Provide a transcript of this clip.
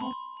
you